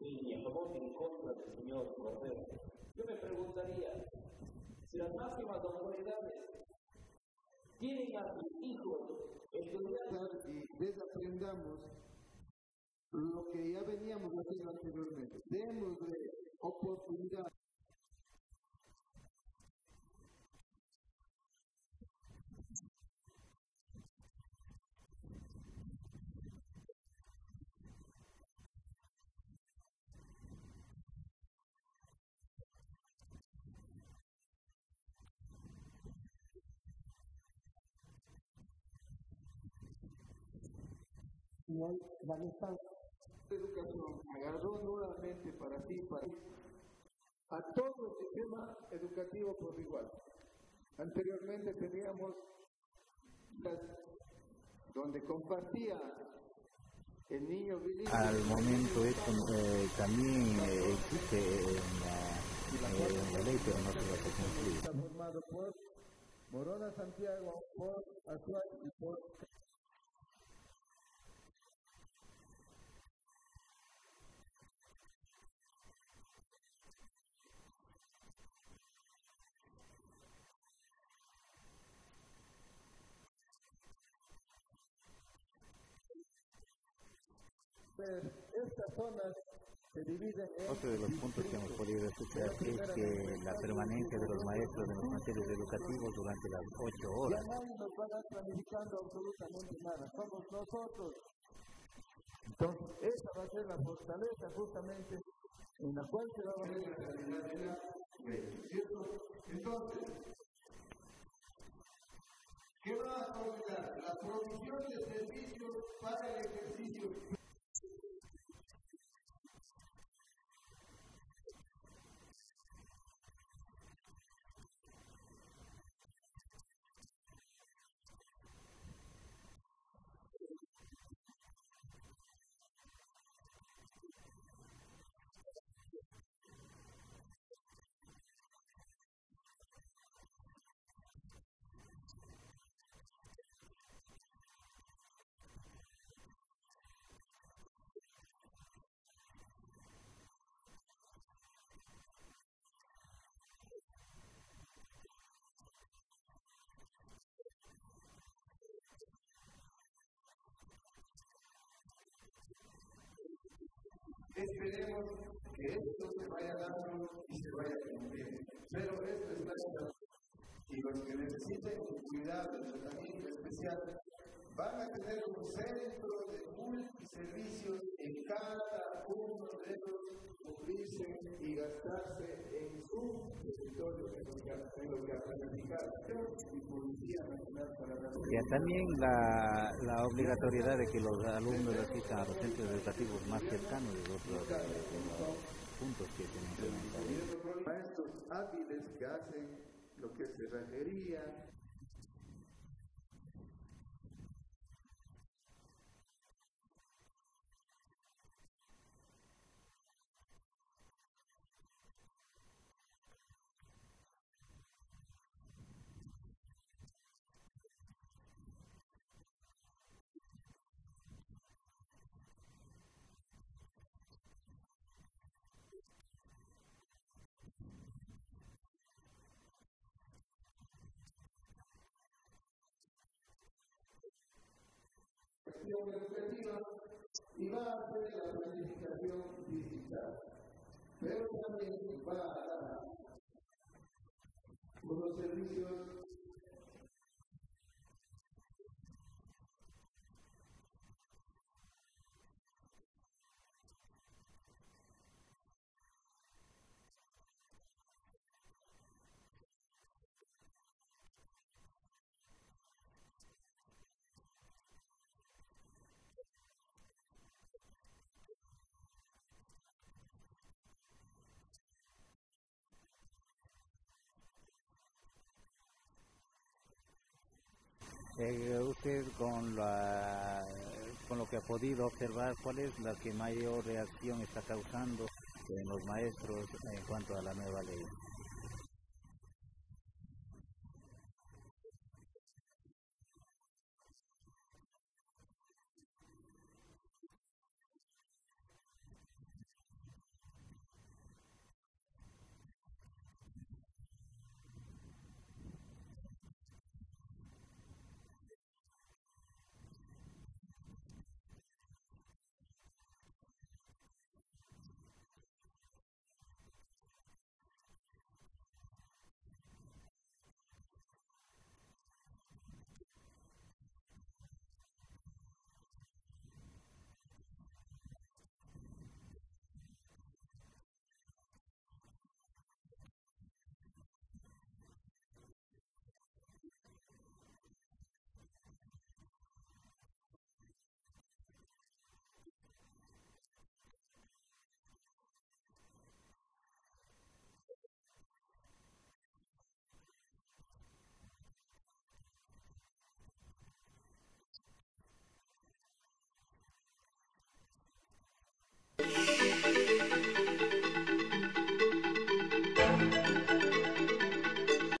y a favor y en contra del señor Cordero. Yo me preguntaría si las máximas autoridades tienen a sus hijos estudiando y desaprendamos lo que ya veníamos haciendo anteriormente. Démosle oportunidad y hoy la educación agarró nuevamente para ti, para a todo el sistema educativo por igual. Anteriormente teníamos las donde compartía el niño Al momento esto eh, también eh, existe en la, en la, ley, pero no se va a cumplir. Está formado por Morona Santiago, por Azuay y por estas zonas se dividen en Otro de los puntos que hemos podido escuchar es que la permanencia de los maestros en los materiales educativos durante las ocho horas. Ya nadie nos va a estar planificando absolutamente nada, somos nosotros. Entonces, esa va a ser la fortaleza justamente en la cual se va a venir la realidad ¿cierto? Entonces, ¿qué va a coordinar? La provisión de servicios para el ejercicio Esperemos que esto se vaya dando y se vaya cumpliendo. Pero esto es la y los que necesiten cuidado tratamiento especial van a tener un centro de multiservicios en cada uno de ellos cubrirse y gastarse en su territorio en lo que a planificar y Policía Nacional para la Ya también la, la obligatoriedad de que los alumnos asistan a los centros educativos más cercanos de los, de los puntos que tienen que Maestros hábiles que hacen lo que es cerrajería, educativa y va a hacer la planificación digital. Pero también va a dar unos servicios Eh, usted con la con lo que ha podido observar, ¿cuál es la que mayor reacción está causando en los maestros en cuanto a la nueva ley?